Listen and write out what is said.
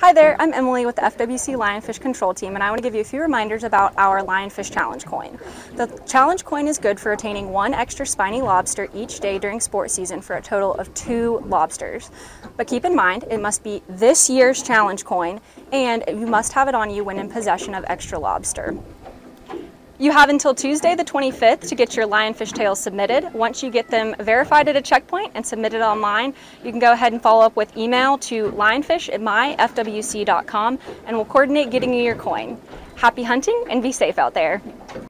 Hi there, I'm Emily with the FWC Lionfish Control Team and I want to give you a few reminders about our Lionfish Challenge coin. The challenge coin is good for attaining one extra spiny lobster each day during sport season for a total of two lobsters. But keep in mind, it must be this year's challenge coin and you must have it on you when in possession of extra lobster. You have until Tuesday the 25th to get your lionfish tails submitted. Once you get them verified at a checkpoint and submitted online, you can go ahead and follow up with email to lionfish at myfwc.com and we'll coordinate getting you your coin. Happy hunting and be safe out there.